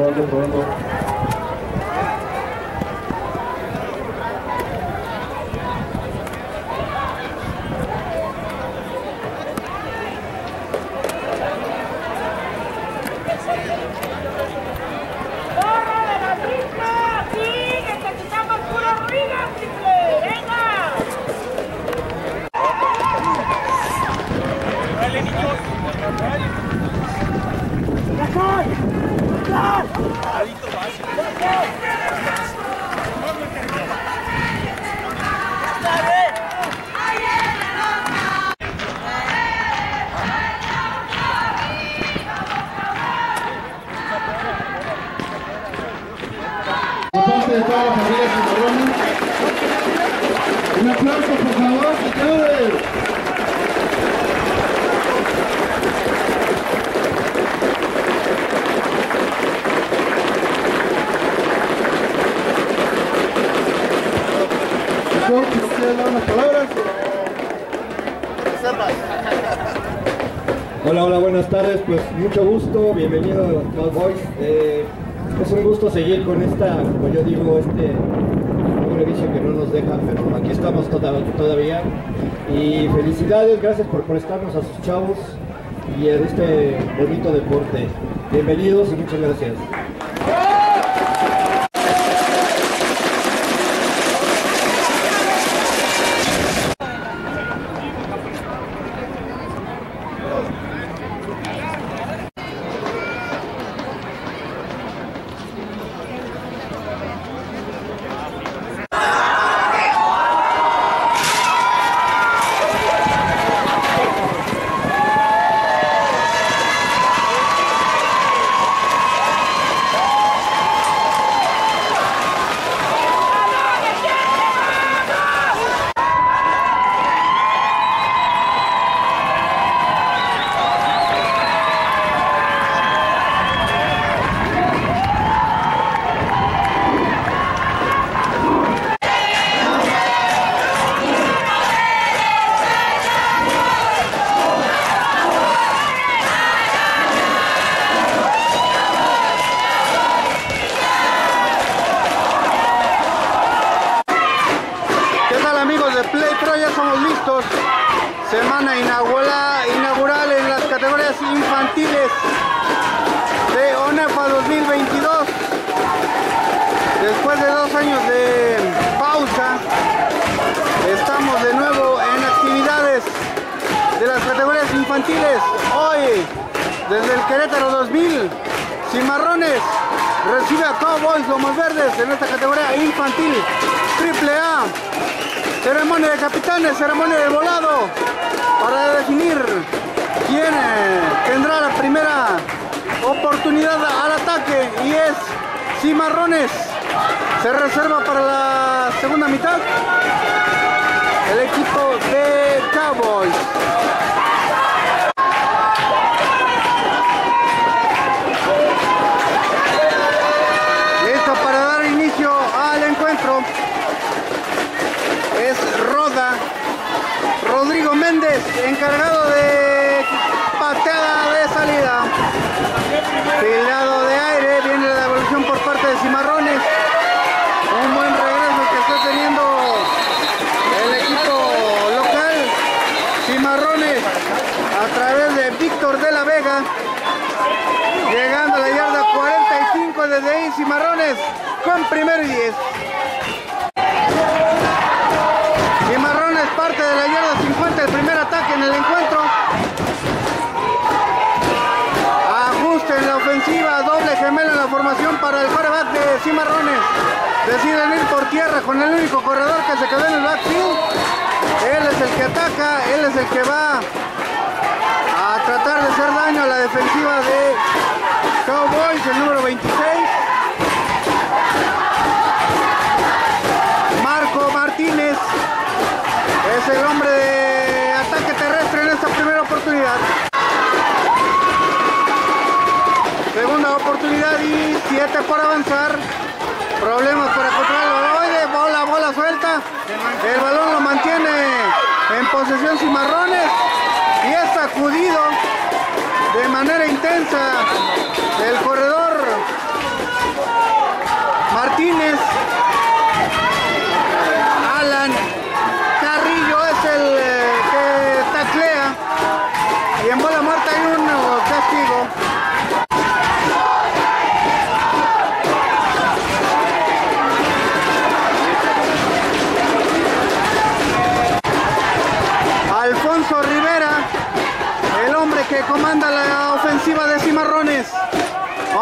Obrigado, el. Hola, hola, buenas tardes. Pues mucho gusto, bienvenido Cowboys. Eh, es un gusto seguir con esta, como yo digo, este pobre vicio que no nos deja, pero aquí estamos toda- todavía. Y felicidades, gracias por prestarnos a sus chavos y a este bonito deporte. Bienvenidos y muchas gracias. Equipo de Cowboys. Listo para dar inicio al encuentro. Es Roda. Rodrigo Méndez, encargado de pateada de salida. Filado de aire, viene la devolución por parte de Cimarrones. Un buen regreso que está teniendo el equipo local. Cimarrones a través de Víctor de la Vega. Llegando a la yarda 45 desde ahí Cimarrones con primero y 10. Cimarrones parte de la yarda 50, el primer ataque en el encuentro. Ajuste en la ofensiva, doble gemelo en la formación para el quarterback de Cimarrones. Deciden ir por tierra con el único corredor que se quedó en el backfield. Él es el que ataca, él es el que va a tratar de hacer daño a la defensiva de Cowboys, el número 26. Es el hombre de ataque terrestre en esta primera oportunidad. Segunda oportunidad y 7 por avanzar. Problemas para controlar el balón. Bola, bola suelta. El balón lo mantiene en posesión Cimarrones y es sacudido de manera intensa el corredor manda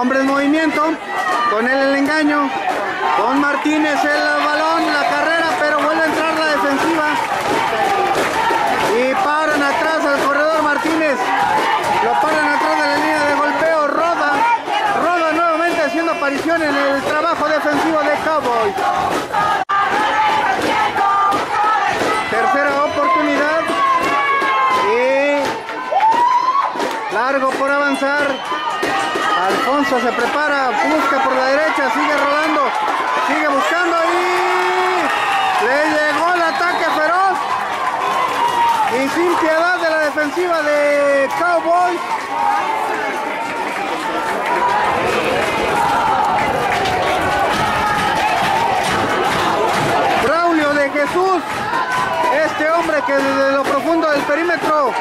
Hombre en movimiento, con él el engaño, con Martínez el balón, la carrera, pero vuelve a entrar la defensiva. Se prepara, busca por la derecha, sigue rodando, sigue buscando y le llegó el ataque feroz y sin piedad de la defensiva de Cowboys. Braulio de Jesús, este hombre que desde lo profundo del perímetro,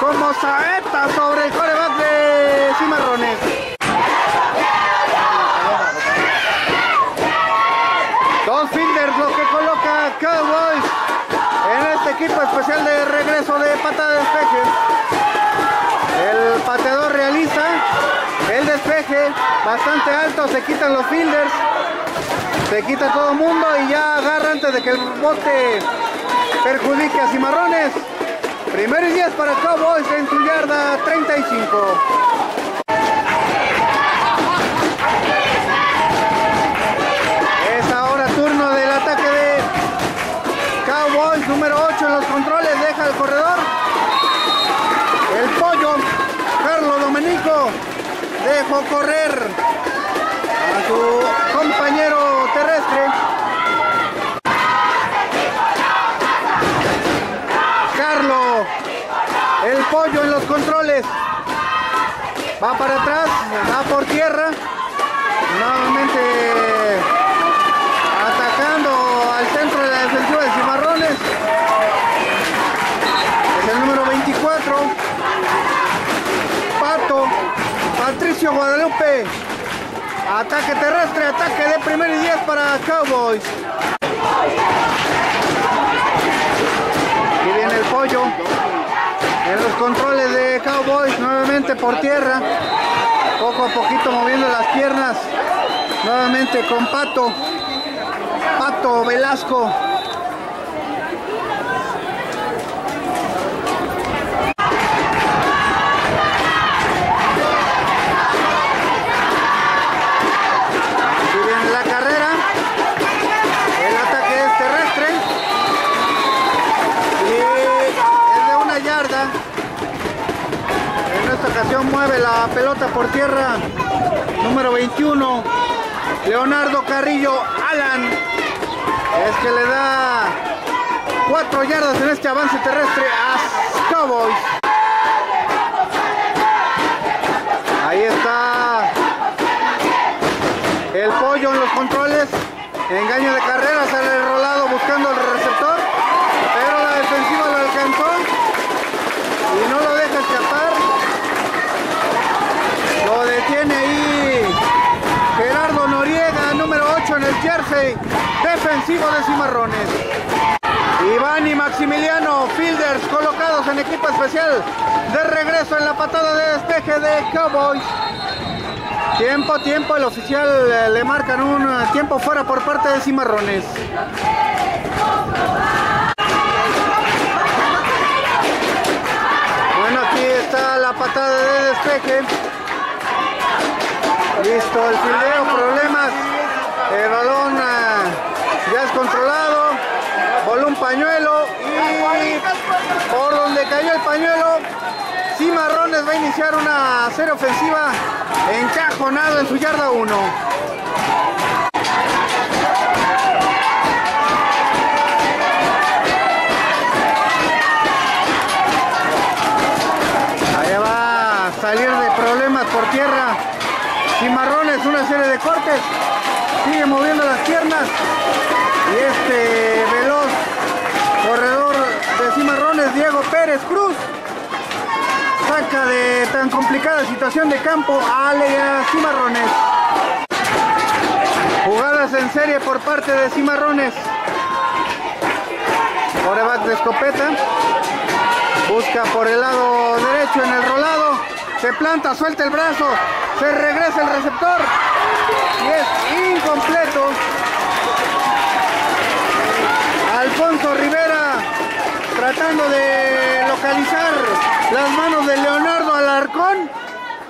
como saeta sobre el coreback de Cimarrones. Dos fielders lo que coloca Cowboys en este equipo especial de regreso de patada de despeje. El pateador realiza el despeje bastante alto, se quitan los fielders, se quita todo mundo y ya agarra antes de que el bote perjudique a Cimarrones. Primer y 10 para Cowboys en su yarda 35. Es ahora turno del ataque de Cowboys, número 8 en los controles, deja el corredor. El pollo, Carlos Domenico, dejó correr a su compañero terrestre. Carlos, el pollo en los controles. Va para atrás, va por tierra. Nuevamente atacando al centro de la defensiva Patricio Guadalupe. Ataque terrestre, ataque de primer y 10 para Cowboys. Aquí viene el pollo. En los controles de Cowboys, nuevamente por tierra. Poco a poquito moviendo las piernas. Nuevamente con Pato. Pato Velasco. Aquí viene la carrera. El ataque es terrestre. Y es de una yarda. Mueve la pelota por tierra. Número 21. Leonardo Carrillo Alan. Es que le da cuatro yardas en este avance terrestre a Cowboys. Ahí está el pollo en los controles. Engaño de carrera, sale el rolado buscando el receptor. Pero la defensiva lo alcanzó. Y no lo deja escapar. Lo detiene ahí Gerardo Noriega, número 8 en el defensivo de Cimarrones. Iván y Maximiliano Fielders colocados en equipo especial de regreso en la patada de despeje de Cowboys. Tiempo, tiempo, el oficial eh, le marcan un eh, tiempo fuera por parte de Cimarrones. Bueno, aquí está la patada de despeje. Listo el fildeo, problemas. El balón ya es controlado. Voló un pañuelo y por donde cayó el pañuelo, Cimarrones va a iniciar una serie ofensiva encajonado en su yarda 1. Allá va a salir de problemas por tierra. Cimarrones, una serie de cortes. Sigue moviendo las piernas. Y este veloz corredor de Cimarrones, Diego Pérez Cruz, saca de tan complicada situación de campo a Alea Cimarrones. Jugadas en serie por parte de Cimarrones. Coreback de escopeta. Busca por el lado derecho en el rolado. Se planta, suelta el brazo. Se regresa el receptor. Y es incompleto. Alfonso Rivera tratando de localizar las manos de Leonardo Alarcón.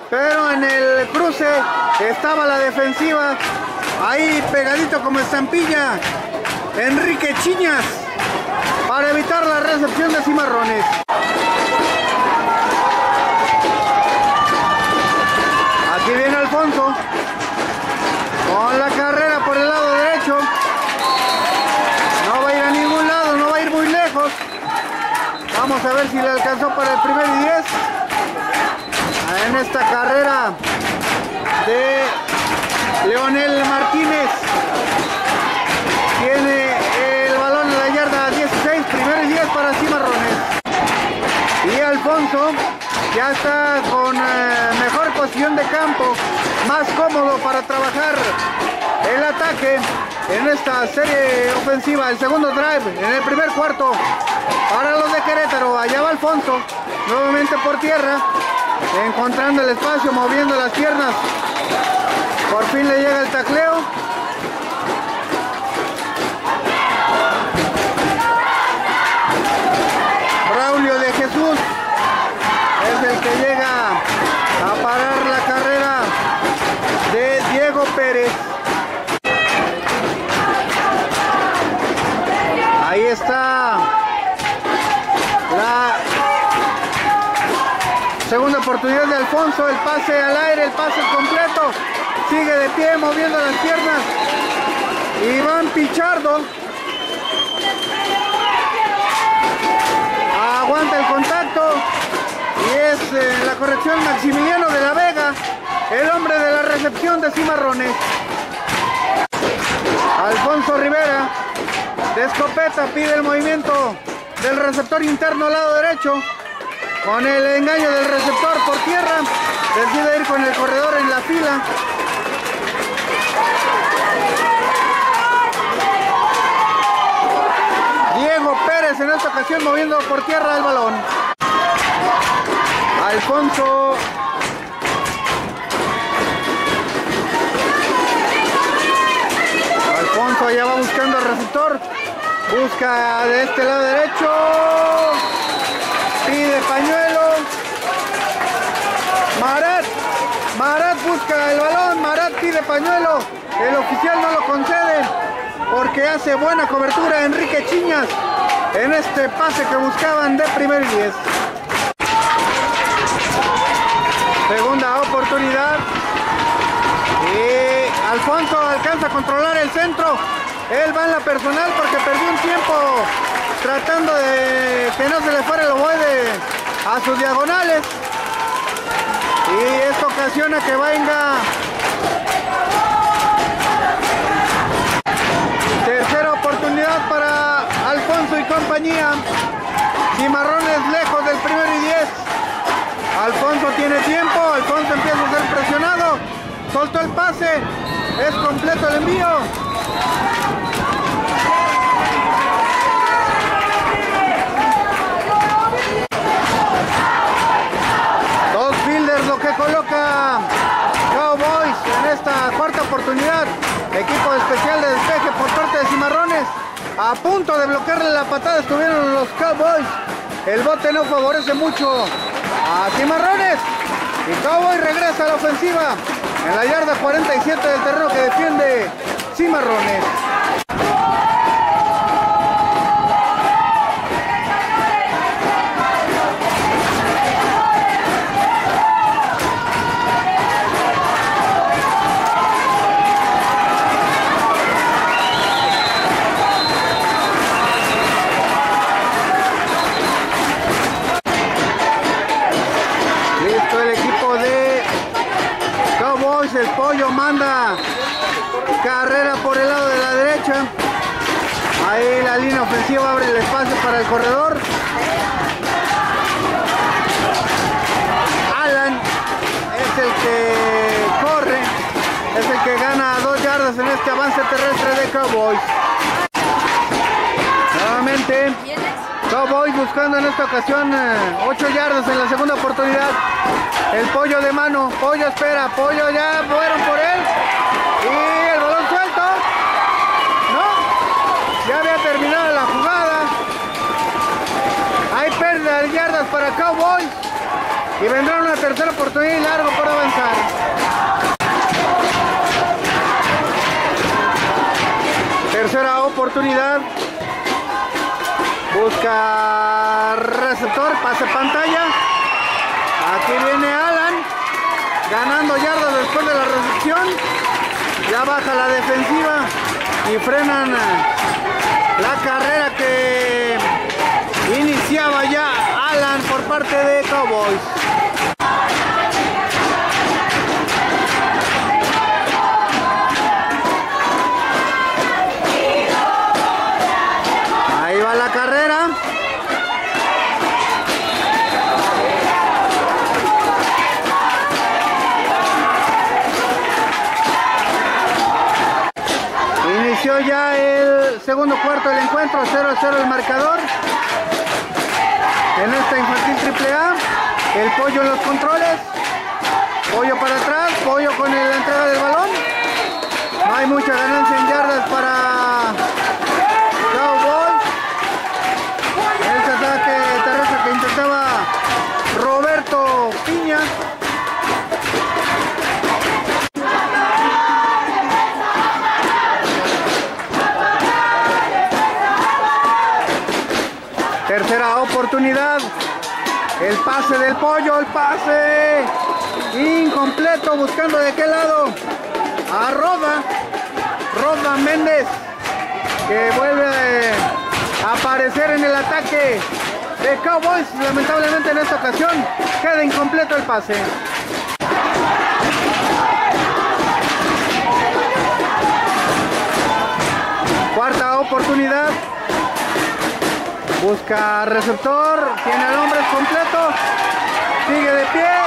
Pero en el cruce estaba la defensiva. Ahí pegadito como estampilla. Enrique Chiñas para evitar la recepción de Cimarrones. Alfonso con la carrera por el lado derecho. No va a ir a ningún lado, no va a ir muy lejos. Vamos a ver si le alcanzó para el primer y 10 en esta carrera de Leonel Martínez. Tiene el balón en la yarda 16, primer y 10 para Cimarrones. Y Alfonso ya está con eh, mejor posición de campo, más cómodo para trabajar el ataque en esta serie ofensiva. El segundo drive en el primer cuarto para los de Querétaro. Allá va Alfonso, nuevamente por tierra, encontrando el espacio, moviendo las piernas. Por fin le llega el tacleo. Oportunidad de Alfonso, el pase al aire, el pase completo. Sigue de pie moviendo las piernas. Iván Pichardo aguanta el contacto y es eh, la corrección Maximiliano de la Vega, el hombre de la recepción de Cimarrones. Alfonso Rivera de escopeta pide el movimiento del receptor interno al lado derecho. Con el engaño del receptor por tierra, decide ir con el corredor en la fila. Diego Pérez en esta ocasión moviendo por tierra el balón. Alfonso Alfonso allá va buscando al receptor. Busca de este lado derecho. Pide pañuelo. Marat. Marat busca el balón. Marat pide pañuelo. El oficial no lo concede porque hace buena cobertura Enrique Chiñas en este pase que buscaban de primer y 10. Segunda oportunidad. Y Alfonso alcanza a controlar el centro. Él va en la personal porque perdió un tiempo tratando de que no se le fuera a sus diagonales. Y esto ocasiona que venga tercera oportunidad para Alfonso y compañía. Cimarrones lejos del primero y 10. Alfonso tiene tiempo, Alfonso empieza a ser presionado. Soltó el pase, es completo el envío. Dos fielders lo que coloca Cowboys en esta cuarta oportunidad. Equipo especial de despeje por parte de Cimarrones. A punto de bloquearle la patada estuvieron los Cowboys. El bote no favorece mucho a Cimarrones. Y Cowboys regresa a la ofensiva en la yarda 47 del terreno que defiende Cimarrones. Carrera por el lado de la derecha. Ahí la línea ofensiva abre el espacio para el corredor. Alan es el que corre, es el que gana dos yardas en este avance terrestre de Cowboys. Nuevamente, Cowboys buscando en esta ocasión 8 yardas en la segunda oportunidad. El pollo de mano, pollo espera, pollo ya fueron por él. Y el balón suelto. No, ya había terminado la jugada. Hay pérdida de yardas para Cowboys. Y vendrá una tercera oportunidad y largo por avanzar. Tercera oportunidad. Busca receptor, pase pantalla. Aquí viene Alan. Ganando yardas después de la recepción. Ya baja la defensiva. Y frenan la carrera que iniciaba ya Alan por parte de Cowboys. Ya el segundo cuarto del encuentro, 0 a 0 el marcador. En esta infantil triple A, el pollo en los controles. Pollo para atrás, pollo con la entrega del balón. No hay mucha ganancia en yardas para El pase del pollo, el pase incompleto, buscando de qué lado. A Roda. Roda Méndez. Que vuelve a aparecer en el ataque de Cowboys. Lamentablemente en esta ocasión queda incompleto el pase. Cuarta oportunidad. Busca receptor, tiene al hombre completo, sigue de pie,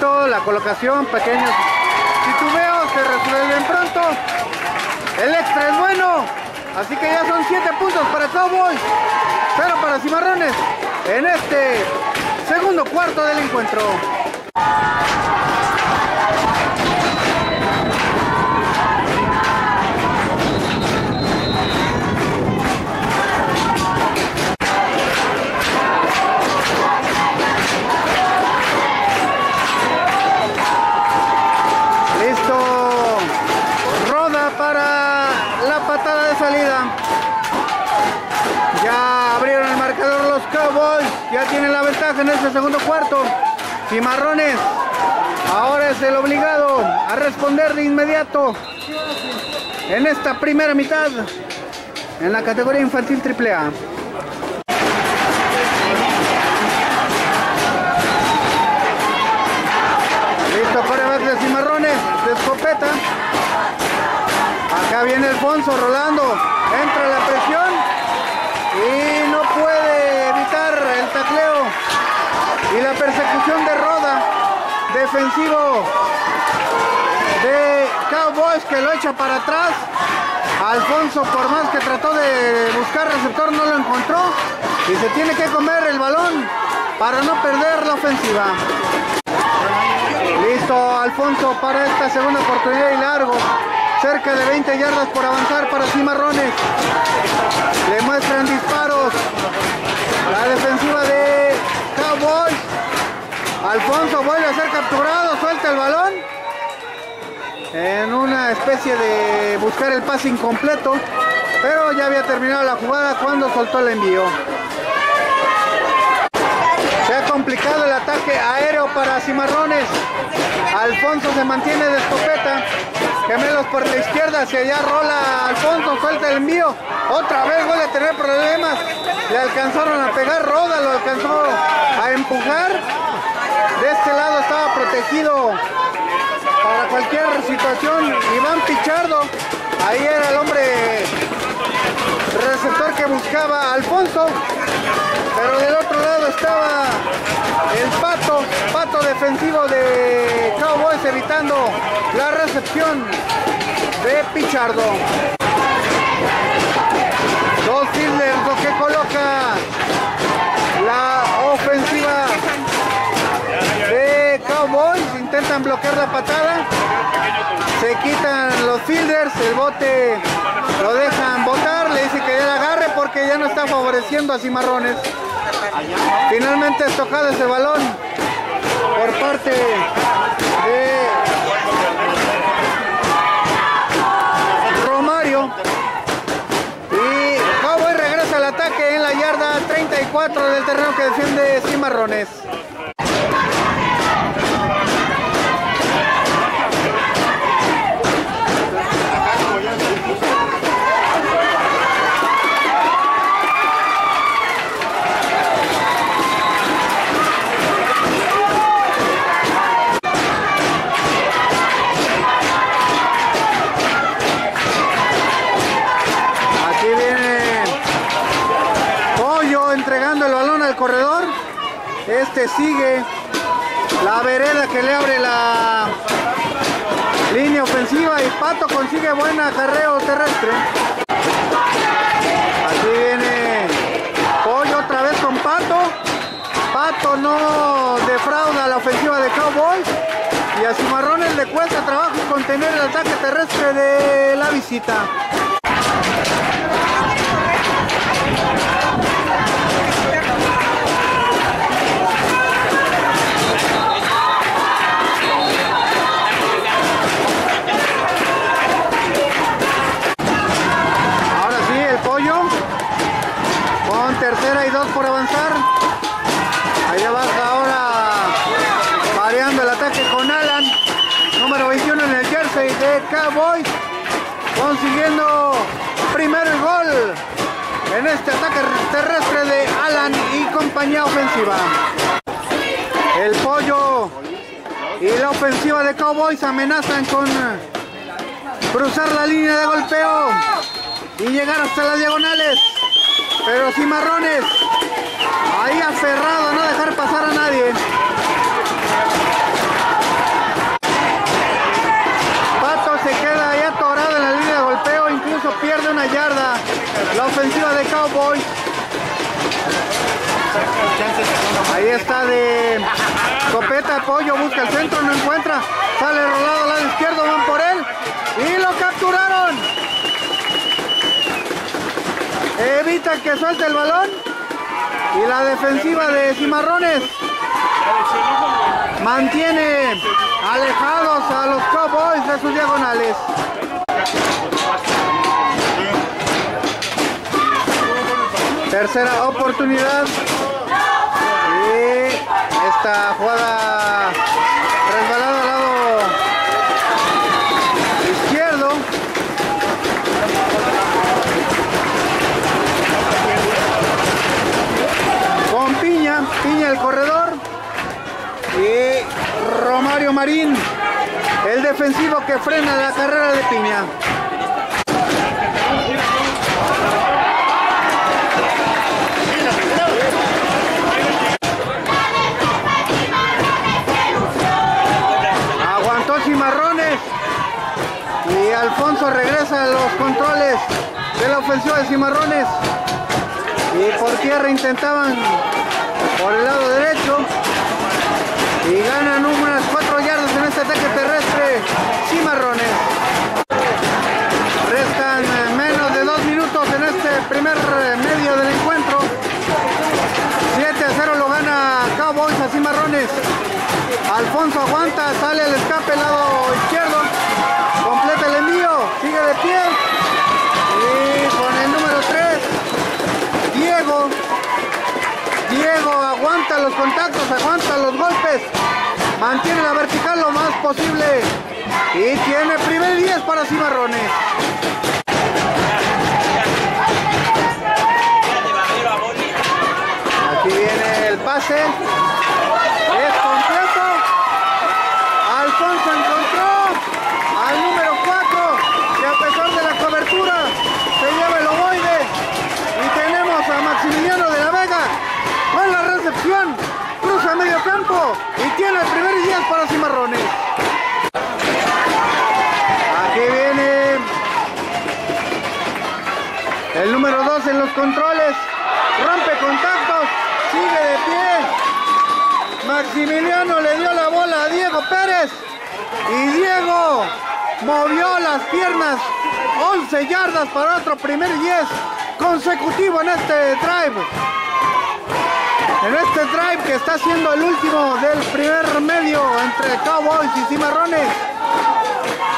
la colocación, pequeños titubeos, se resuelven pronto. El extra es bueno, así que ya son 7 puntos para Cowboys, 0 para Cimarrones en este segundo cuarto del encuentro. Este segundo cuarto. Cimarrones. Ahora es el obligado a responder de inmediato. En esta primera mitad. En la categoría infantil AAA. Listo, coreback de Cimarrones, de escopeta. Acá viene Alfonso rolando, entra la presión y no puede evitar el tacleo y la persecución de Roda, defensivo de Cowboys que lo echa para atrás. Alfonso por más que trató de buscar receptor no lo encontró y se tiene que comer el balón para no perder la ofensiva. Listo Alfonso para esta segunda oportunidad y largo. Cerca de 20 yardas por avanzar para Cimarrones. Le muestran disparos. La defensiva de Alfonso vuelve a ser capturado, suelta el balón. En una especie de buscar el pase incompleto. pero ya había terminado la jugada cuando soltó el envío. Se ha complicado el ataque aéreo para Cimarrones. Alfonso se mantiene de escopeta. Gemelos por la izquierda, hacia allá rola Alfonso, suelta el envío. Otra vez vuelve a tener problemas. Le alcanzaron a pegar, Roda lo alcanzó a empujar. De este lado estaba protegido para cualquier situación. Iván Pichardo, ahí era el hombre receptor que buscaba Alfonso. Pero del otro lado estaba el pato, pato defensivo de Cowboys evitando la recepción de Pichardo. Dos fielders lo que coloca la ofensiva de Cowboys. Intentan bloquear la patada. Se quitan los fielders, el bote lo dejan botar, le dice que ya la agarre porque ya no está favoreciendo a Cimarrones. Finalmente es tocado ese balón por parte de Romario. Y Cowboy regresa al ataque en la yarda 34 del terreno que defiende Cimarrones. Entregando el balón al corredor. Este sigue la vereda que le abre la línea ofensiva y Pato consigue buen acarreo terrestre. Aquí viene Pollo otra vez con Pato. Pato no defrauda la ofensiva de Cowboys. Y a Cimarrones le cuesta trabajo contener el ataque terrestre de la visita. Tercera y dos por avanzar. Allá baja ahora variando el ataque con Alan. Número 21 en el jersey de Cowboys. Consiguiendo primero el gol en este ataque terrestre de Alan y compañía ofensiva. El pollo y la ofensiva de Cowboys amenazan con cruzar la línea de golpeo y llegar hasta las diagonales. Pero Cimarrones ahí aferrado a no dejar pasar a nadie. Pato se queda ahí atorado en la línea de golpeo, incluso pierde una yarda. La ofensiva de Cowboys. Ahí está de Copeta, Pollo, busca el centro, no encuentra. Sale rolado al lado izquierdo, van por él. Y lo capturaron. Que suelte el balón. Y la defensiva de Cimarrones mantiene alejados a los Cowboys de sus diagonales. Tercera oportunidad. Y esta jugada resbalada al lado izquierdo. Con Piña, Piña el corredor. Marín, el defensivo que frena la carrera de Piña. Aguantó Cimarrones. Y Alfonso regresa a los controles de la ofensiva de Cimarrones. Y por tierra intentaban por el lado derecho. Y ganan unas cuatro ataque terrestre Cimarrones. Restan eh, menos de dos minutos en este primer eh, medio del encuentro. 7 a 0 lo gana Cowboys Cimarrones. Alfonso aguanta, sale el escape lado izquierdo. Completa el envío, sigue de pie. Y con el número 3, Diego. Diego aguanta los contactos, aguanta los golpes mantiene la vertical lo más posible y tiene primer 10 para Cimarrones. Maximiliano le dio la bola a Diego Pérez y Diego movió las piernas 11 yardas para otro primer 10 consecutivo en este drive. En este drive que está siendo el último del primer medio entre Cowboys y Cimarrones.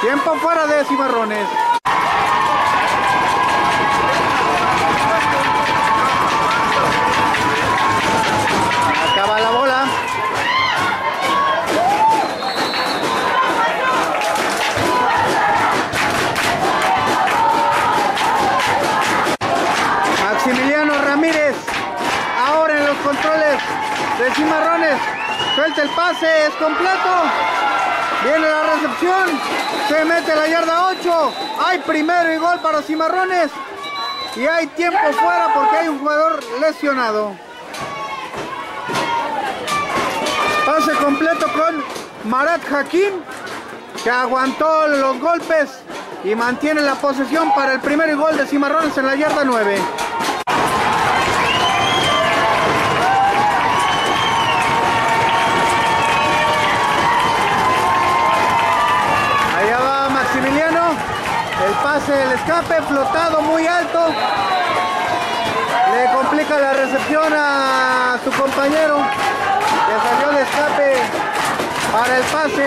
Tiempo fuera de Cimarrones. De Cimarrones, suelta el pase, es completo, viene la recepción, se mete la yarda 8, hay primero y gol para Cimarrones. Y hay tiempo fuera porque hay un jugador lesionado. Pase completo con Marat Hakim, que aguantó los golpes y mantiene la posesión para el primer gol de Cimarrones en la yarda 9. Allá va Maximiliano, el pase del escape flotado muy alto, le complica la recepción a su compañero, le salió el escape para el pase.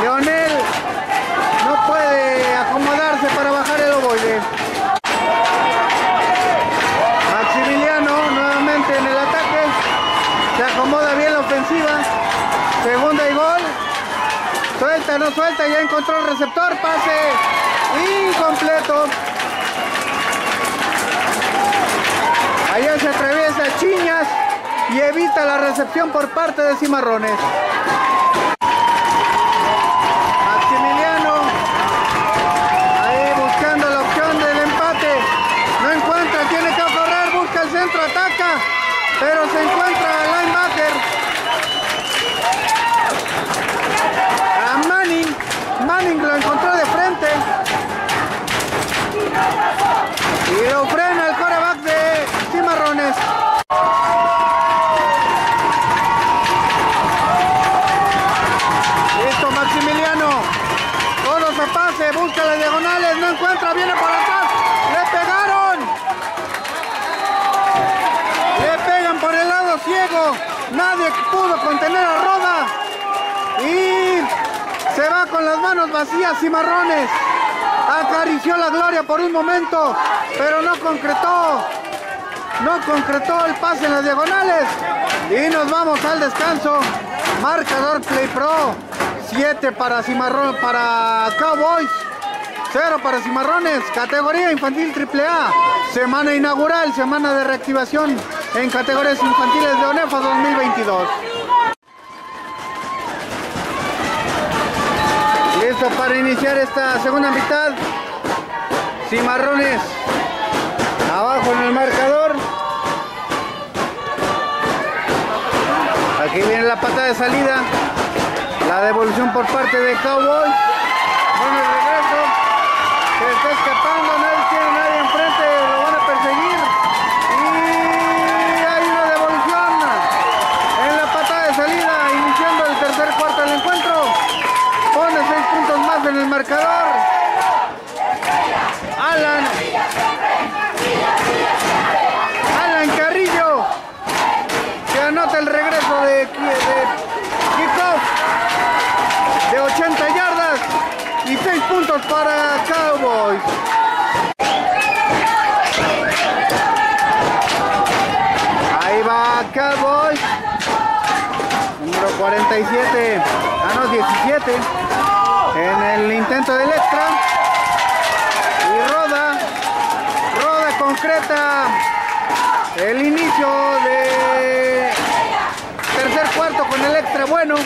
Leonel no puede acomodarse para bajar el ovoide. Maximiliano nuevamente en el ataque. Se acomoda bien la ofensiva. Segunda y gol. Suelta, no suelta, ya encontró el receptor. Pase incompleto. Allá se atraviesa Chiñas y evita la recepción por parte de Cimarrones. Maximiliano ahí buscando la opción del empate. No encuentra, tiene que correr, busca el centro, ataca, pero se encuentra el linebacker. A Manning, Manning lo encontró de frente. Y lo frena el coreback de Cimarrones. Listo Maximiliano. Todos a pase, busca las diagonales, no encuentra, viene por atrás. Le pegaron. Le pegan por el lado ciego. Nadie pudo contener a Roda. Y se va con las manos vacías Cimarrones. Acarició la gloria por un momento, pero no concretó. No concretó el pase en las diagonales. Y nos vamos al descanso. Marcador Play Pro. 7 para Cimarrón, para Cowboys. 0 para Cimarrones. Categoría infantil AAA. Semana inaugural, semana de reactivación en categorías infantiles de ONEFA 2022. Listo para iniciar esta segunda mitad. Cimarrones abajo en el marcador. Aquí viene la patada de salida. La devolución por parte de Cowboys. Viene el regreso. Se está escapando. Nadie tiene nadie enfrente. Lo van a perseguir. Y hay una devolución en la patada de salida. Iniciando el tercer cuarto del encuentro. Pone seis puntos más en el marcador. Alan. Alan Carrillo. Que anota el regreso de, de kickoff de 80 yardas y 6 puntos para Cowboys. 47, a no 17 en el intento del extra. Y Roda, Roda concreta el inicio de tercer cuarto con el extra bueno.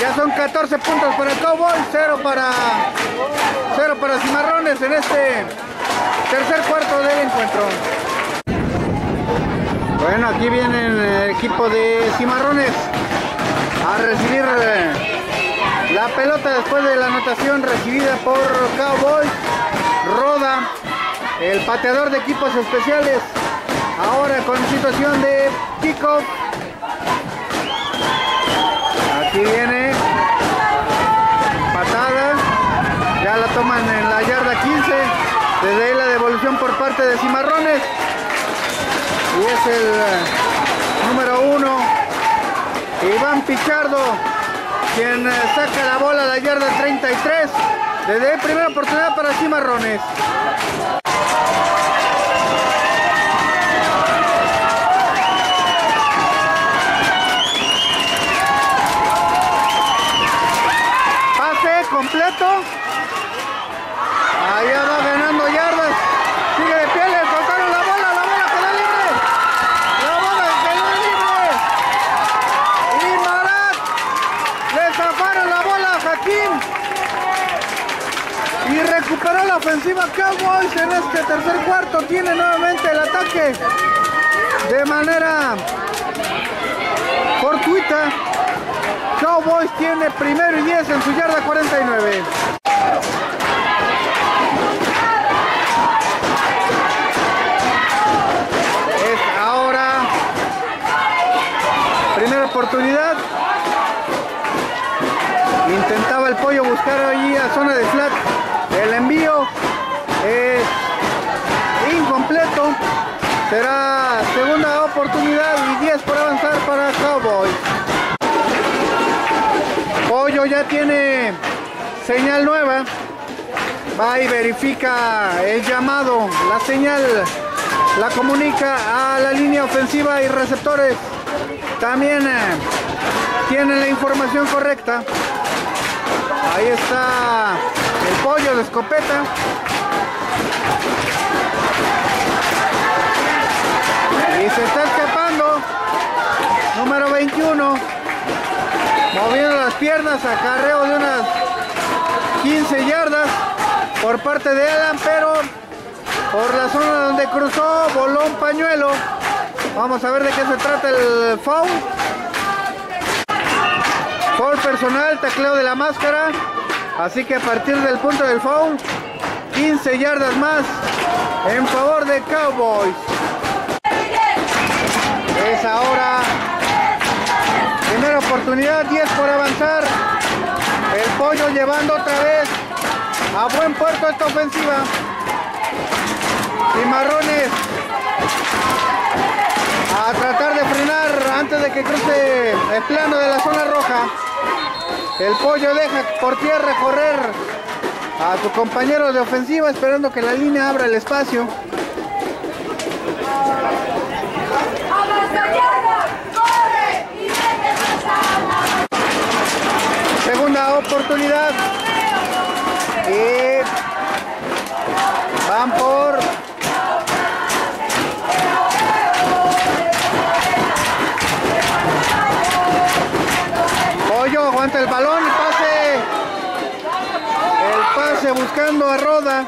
Ya son 14 puntos para el Cowboy, 0 para, 0 para Cimarrones en este tercer cuarto del encuentro. Bueno, aquí viene el equipo de Cimarrones a recibir eh, la pelota después de la anotación recibida por Cowboys. Roda, el pateador de equipos especiales, ahora con situación de kickoff. Aquí viene patada, ya la toman en la yarda 15. Desde ahí la devolución por parte de Cimarrones. Y es el eh, número uno, Iván Pichardo, quien eh, saca la bola a la yarda 33. Desde primera oportunidad para Cimarrones. Pase completo. Allá va yardas. Sigue de pie, le soltaron la bola, la bola quedó libre. La bola quedó libre. Y Marat le zafaron la bola a Jaquín. Y recuperó la ofensiva Cowboys en este tercer cuarto. Tiene nuevamente el ataque de manera fortuita. Cowboys tiene primero y 10 en su yarda 49. Es ahora primera oportunidad. Intentaba el pollo buscar allí a zona de flat. Es incompleto. Será segunda oportunidad y 10 por avanzar para Cowboys. Pollo ya tiene señal nueva. Va y verifica el llamado, la señal la comunica a la línea ofensiva y receptores. También eh, tienen la información correcta. Ahí está el pollo de escopeta. Y se está escapando. Número 21. Moviendo las piernas, acarreo de unas 15 yardas por parte de Alan, pero por la zona donde cruzó voló un pañuelo. Vamos a ver de qué se trata el foul. Foul personal, tacleo de la máscara. Así que a partir del punto del foul, 15 yardas más en favor de Cowboys. Es ahora primera oportunidad, 10 por avanzar. El pollo llevando otra vez a buen puerto esta ofensiva. Cimarrones a tratar de frenar antes de que cruce el plano de la zona roja. El pollo deja por tierra correr a su compañero de ofensiva esperando que la línea abra el espacio. Segunda oportunidad. Y van por buscando a Roda.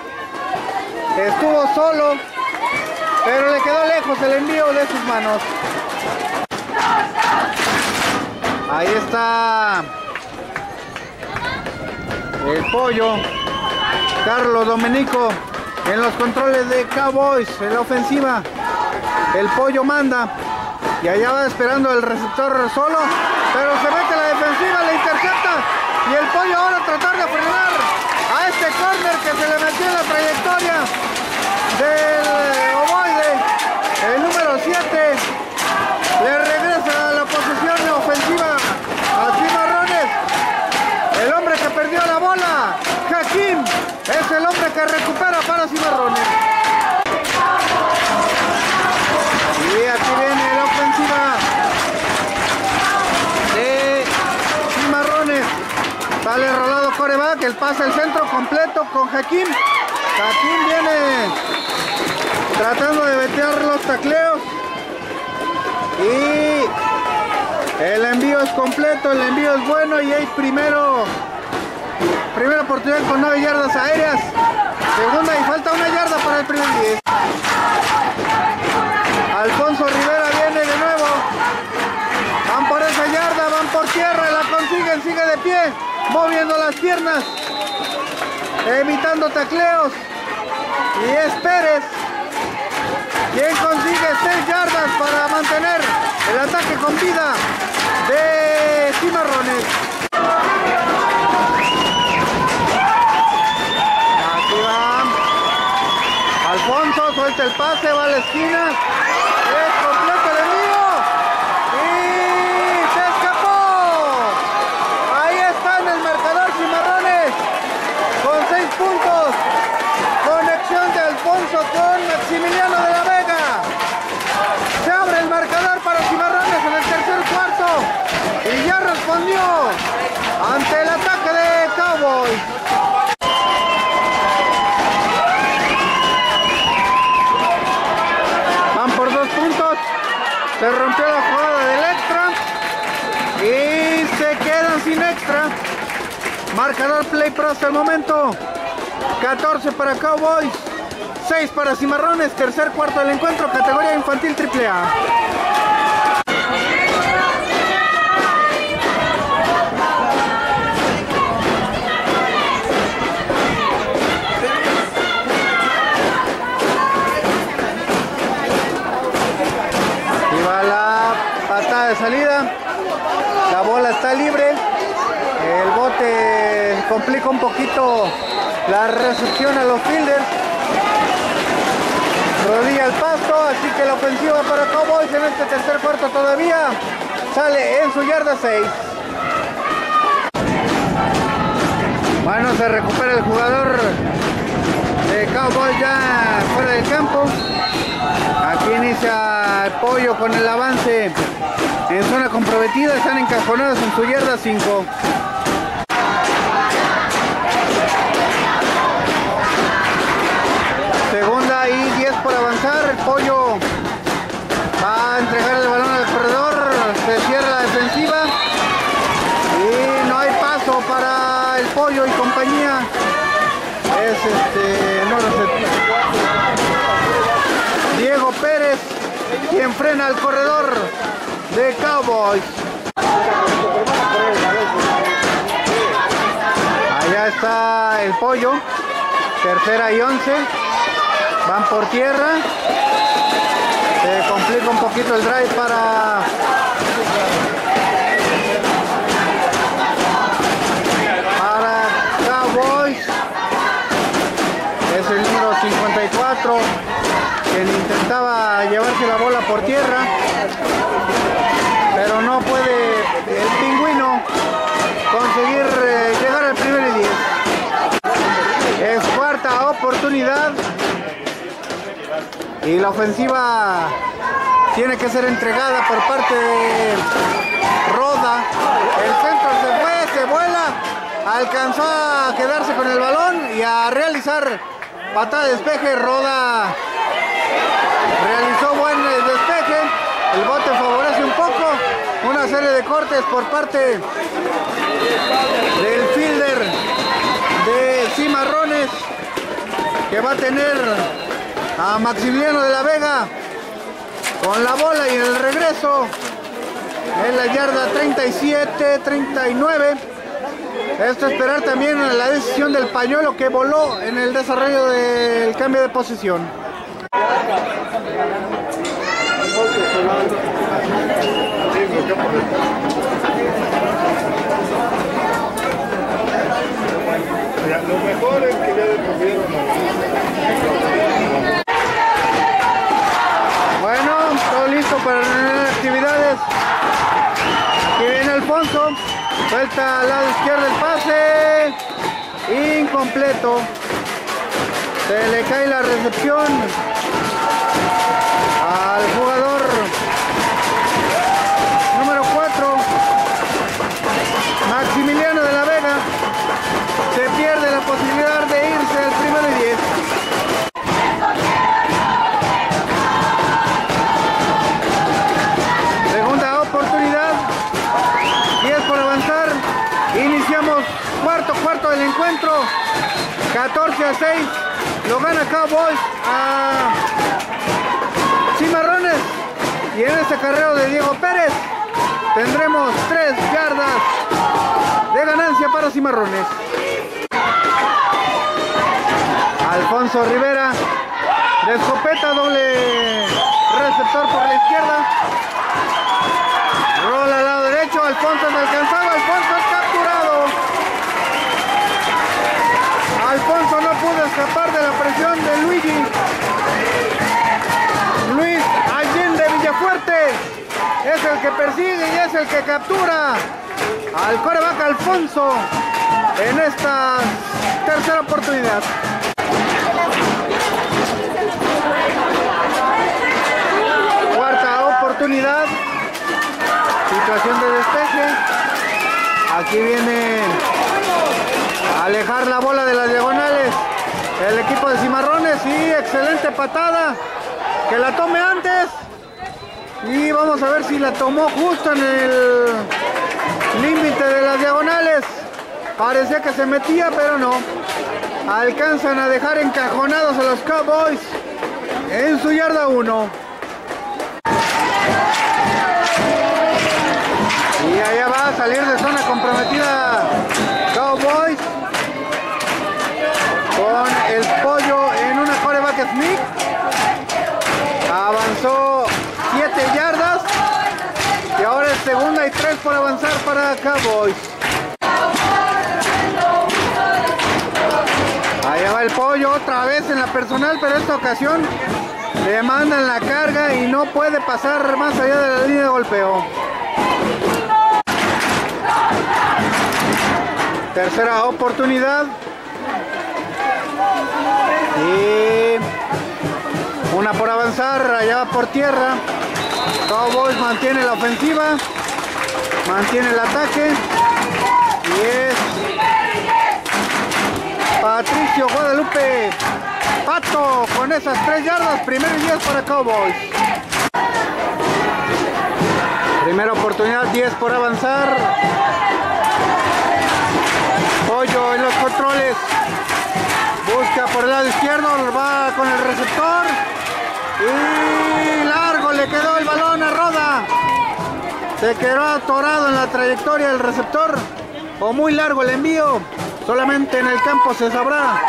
Estuvo solo, pero le quedó lejos el envío de sus manos. Ahí está el pollo. Carlos Domenico en los controles de Cowboys en la ofensiva. El pollo manda. Y allá va esperando el receptor solo. Pero se mete la defensiva, le intercepta. Y el pollo ahora tratar de frenar a este corner que se le metió en la trayectoria del ovoide. El número 7 le regresa la posición ofensiva a Cimarrones. El hombre que perdió la bola, Hakim, es el hombre que recupera para Cimarrones. Coaxacualtepec, el pase al centro completo con Jaquín. Jaquín viene tratando de vetear los tacleos. Y el envío es completo, el envío es bueno y hay primero, primera oportunidad con 9 yardas aéreas. Segunda y falta una yarda para el primer 10. Alfonso Rivera viene de nuevo. Van por esa yarda, van por tierra, la consiguen, sigue de pie, moviendo las piernas, evitando tacleos. Y es Pérez quien consigue 6 yardas para mantener el ataque con vida de Cimarrones. Aquí va. Alfonso suelta el pase, va a la esquina. Es completo el envío. Y se escapó. Ahí está en el marcador Cimarrones. Con 6 puntos. Conexión de Alfonso con Maximiliano de la Vega. Se abre el marcador para Cimarrones en el tercer cuarto. Y ya respondió ante el ataque de Cowboys. Van por dos puntos. Se rompió la jugada del extra. Y se quedan sin extra. Marcador Play Pro hasta el momento. 14 para Cowboys. 6 para Cimarrones. Tercer cuarto del encuentro. Categoría infantil AAA. Salida. La bola está libre. El bote complica un poquito la recepción a los fielders. Rodilla al pasto, así que la ofensiva para Cowboys en este tercer cuarto todavía sale en su yarda 6. Bueno, se recupera el jugador de Cowboys ya fuera del campo. Aquí inicia el pollo con el avance en zona comprometida. Están encajonados en su yarda 5. Segunda y 10 por avanzar. El pollo va a entregar el balón al corredor. Se cierra la defensiva. Y no hay paso para el pollo y compañía. Es este. No lo sé. Diego Pérez, quien frena al corredor de Cowboys. Allá está el pollo. Tercera y once. Van por tierra. Se complica un poquito el drive para Y la ofensiva tiene que ser entregada por parte de Roda. El centro se fue, se vuela. Alcanzó a quedarse con el balón y a realizar patada de despeje. Roda realizó buen despeje. El bote favorece un poco. Una serie de cortes por parte del fielder de Cimarrones que va a tener a Maximiliano de la Vega con la bola y el regreso en la yarda 37-39. Esto esperar también la decisión del pañuelo que voló en el desarrollo del cambio de posición. Lo mejor es que ya detuvieron Bueno, todo listo para las actividades. Aquí Alfonso. Suelta al lado izquierdo el pase. Incompleto. Se le cae la recepción al jugador número 4. Maximiliano de la Vega. Se el 14 a 6. Lo gana Cowboys a Cimarrones. Y en este carrero de Diego Pérez tendremos 3 yardas de ganancia para Cimarrones. Alfonso Rivera de escopeta doble receptor por la izquierda. Rola al lado derecho, Alfonso es alcanzado, Alfonso es capturado. Alfonso no pudo escapar de la presión de Luigi. Luis Allende Villafuerte es el que persigue y es el que captura al coreback Alfonso en esta tercera oportunidad. Cuarta oportunidad. Situación de despeje. Aquí viene alejar la bola de las diagonales. El equipo de Cimarrones. Y excelente patada. Que la tome antes. Y vamos a ver si la tomó justo en el límite de las diagonales. Parecía que se metía, pero no. Alcanzan a dejar encajonados a los Cowboys en su yarda 1. Y allá va a salir de zona comprometida con el pollo en una coreback sneak. Avanzó 7 yardas y ahora es segunda y 3 por avanzar para Cowboys. Allá va el pollo otra vez en la personal, pero esta ocasión le mandan la carga y no puede pasar más allá de la línea de golpeo. Tercera oportunidad. Y una por avanzar, allá por tierra. Cowboys mantiene la ofensiva, mantiene el ataque. Y es Patricio Guadalupe Pato con esas tres yardas, primer y 10 para Cowboys. Primera oportunidad, 10 por avanzar. Pollo en los controles. Busca por el lado izquierdo, va con el receptor. Y largo le quedó el balón a Roda. Se quedó atorado en la trayectoria del receptor. O muy largo el envío. Solamente en el campo se sabrá.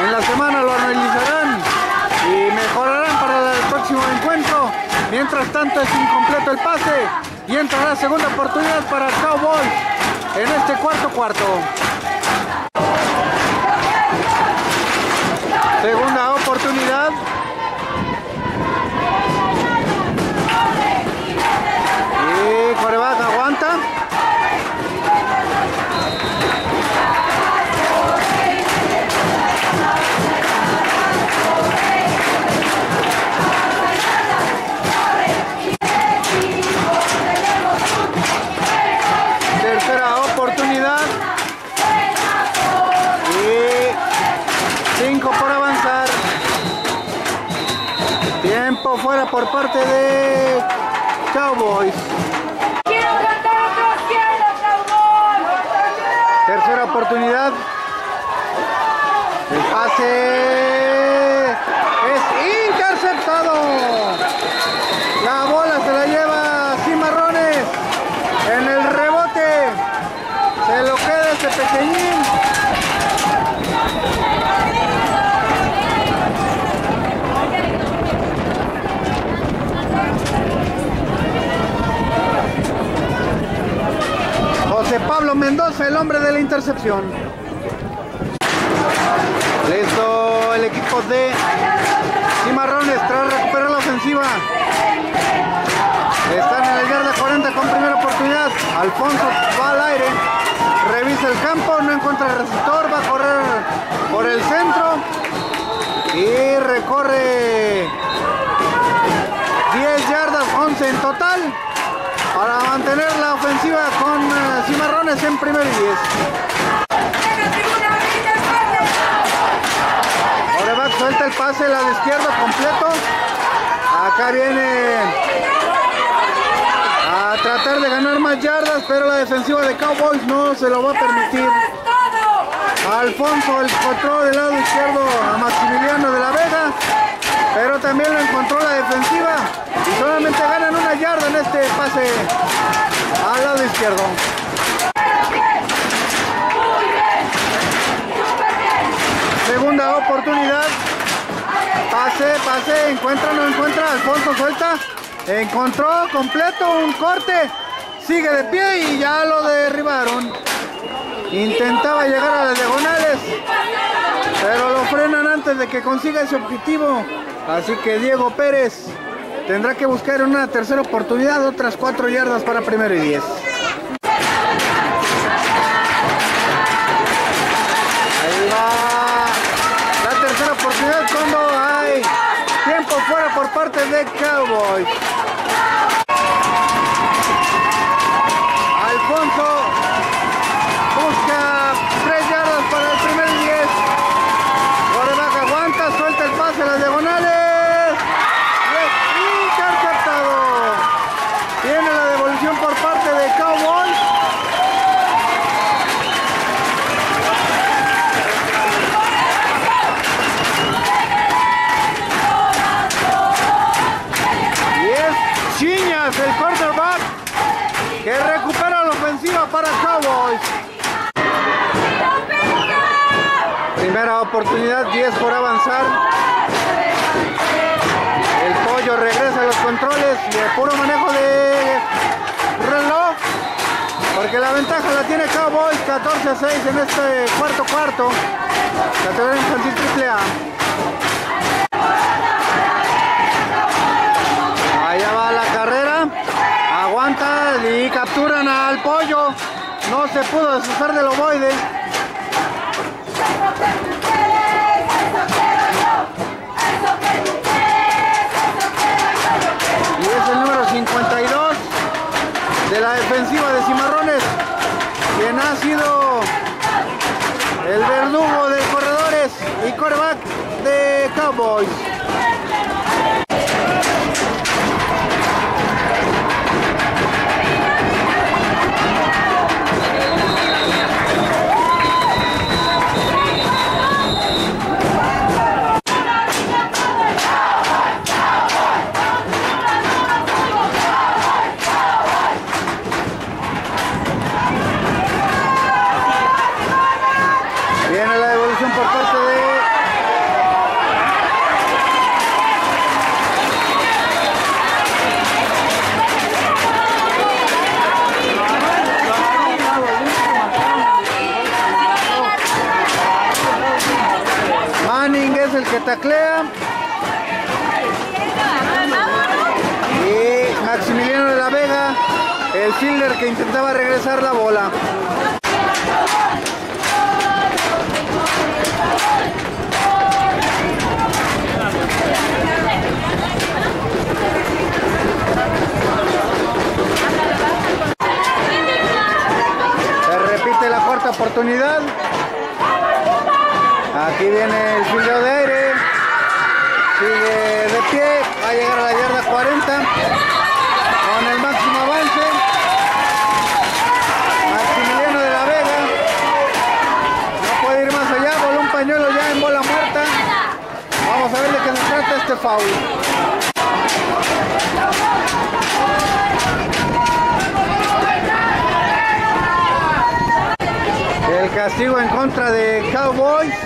En la semana lo analizarán y mejorarán para el próximo encuentro. Mientras tanto es incompleto el pase y entrará segunda oportunidad para Cowboys en este cuarto cuarto. Segunda oportunidad. Y coreback Tiempo fuera por parte de Cowboys. ¡Quiero cantar otro cielo, Cowboy! Tercera oportunidad. El pase es interceptado. La bola se la lleva Cimarrones. En el rebote se lo queda ese pequeñín. Pablo Mendoza, el hombre de la intercepción. Listo el equipo de Cimarrones tras recuperar la ofensiva. Están en la yarda 40 con primera oportunidad. Alfonso va al aire, revisa el campo, no encuentra el receptor, va a correr por el centro y recorre 10 yardas, 11 en total para mantener la ofensiva con eh, Cimarrones en primer y 10. Coreback suelta el pase, lado izquierdo completo. Acá viene a tratar de ganar más yardas, pero la defensiva de Cowboys no se lo va a permitir. Alfonso encontró del lado izquierdo a Maximiliano de la Vega, pero también lo encontró la defensiva y solamente ganan una yarda en este pase al lado izquierdo. Segunda oportunidad. Pase, pase, encuentra, no encuentra, Alfonso suelta. Encontró completo un corte. Sigue de pie y ya lo derribaron. Intentaba llegar a las diagonales, pero lo frenan antes de que consiga ese objetivo. Así que Diego Pérez tendrá que buscar una tercera oportunidad, otras cuatro yardas para primero y diez. Ahí va la tercera oportunidad cuando hay tiempo fuera por parte de Cowboys. Alfonso busca tres yardas para el primer y diez. Quarterback aguanta, suelta el pase a las diagonales. Y es interceptado. Tiene la devolución por parte de Cowboys. Y es Chiñas, el quarterback, que recupera la ofensiva para Cowboys. Primera oportunidad, 10 por avanzar. El pollo regresa a los controles y el puro manejo de reloj. Porque la ventaja la tiene Cowboys 14 a 6 en este cuarto cuarto. Categoría infantil triple A. Allá va la carrera. Aguanta y capturan al pollo. No se pudo deshacer del ovoide. Defensiva de Cimarrones, quien ha sido el verdugo de corredores y coreback de Cowboys. Taclea. Y Maximiliano de la Vega, el fielder que intentaba regresar la bola. Se repite la cuarta oportunidad. Aquí viene el fildeo de. De pie. Va a llegar a la yarda 40. Con el máximo avance. Maximiliano de la Vega. No puede ir más allá. Voló un pañuelo ya en bola muerta. Vamos a ver de qué se trata este foul. El castigo en contra de Cowboys.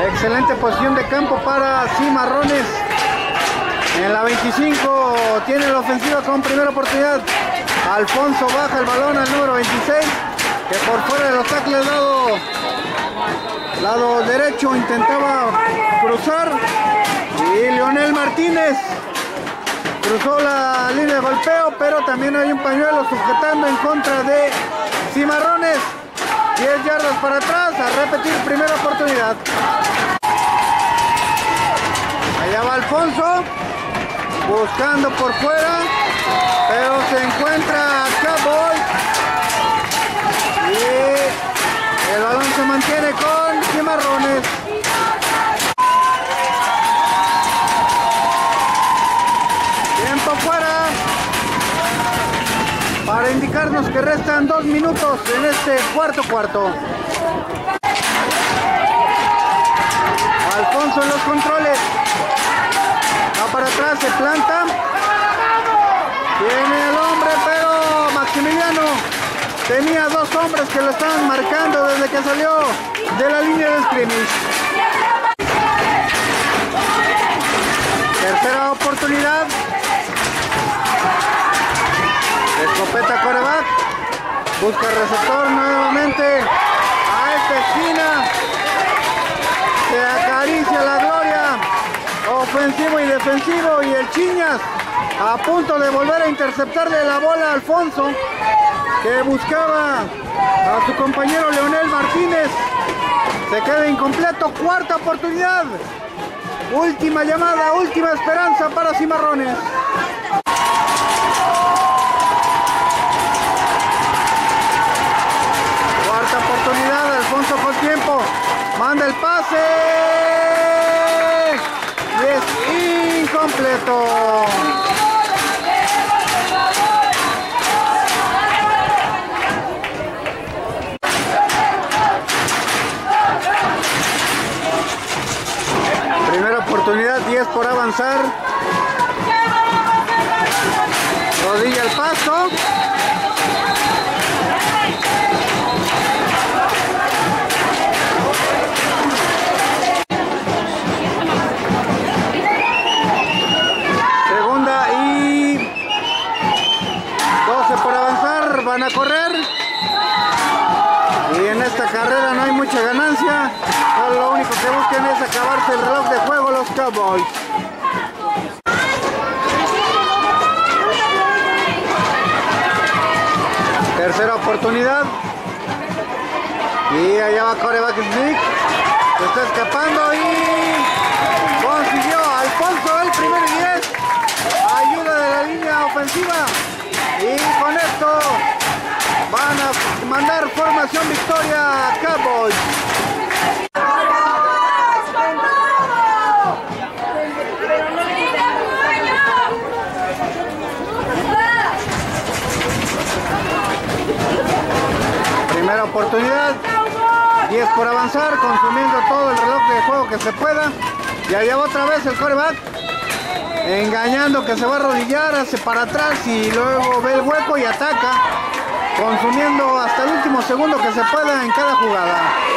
Excelente posición de campo para Cimarrones. En la 25 tiene la ofensiva con primera oportunidad. Alfonso baja el balón al número 26. Que por fuera de los tackles lado, lado derecho intentaba cruzar. Y Leonel Martínez cruzó la línea de golpeo, pero también hay un pañuelo sujetando en contra de Cimarrones. 10 yardas para atrás, a repetir primera oportunidad. Allá va Alfonso, buscando por fuera, pero se encuentra Cowboy. Y el balón se mantiene con Cimarrones. Tiempo fuera para indicarnos que restan dos minutos en este cuarto cuarto. Alfonso en los controles. Para atrás, se planta. Tiene el hombre, pero Maximiliano tenía dos hombres que lo estaban marcando desde que salió de la línea de scrimmage. Tercera oportunidad. Escopeta coreback. Busca receptor nuevamente. A esta esquina. Ofensivo y defensivo. Y el Chiñas a punto de volver a interceptarle la bola a Alfonso. Que buscaba a su compañero Leonel Martínez. Se queda incompleto. Cuarta oportunidad. Última llamada, última esperanza para Cimarrones. Cuarta oportunidad, Alfonso con tiempo. Manda el pase. Es incompleto. Primera oportunidad, 10 por avanzar. Rodilla al paso. Mucha ganancia. Solo lo único que buscan es acabarse el reloj de juego los Cowboys. Tercera oportunidad. Y allá va coreback Sneak. Se está escapando y consiguió Alfonso el primer 10. Ayuda de la línea ofensiva. Y con esto van a mandar formación victoria Cowboys. Primera oportunidad. 10 por avanzar, consumiendo todo el reloj de juego que se pueda. Y allá otra vez el coreback. Engañando que se va a arrodillar, hace para atrás y luego ve el hueco y ataca. Consumiendo hasta el último segundo que se pueda en cada jugada.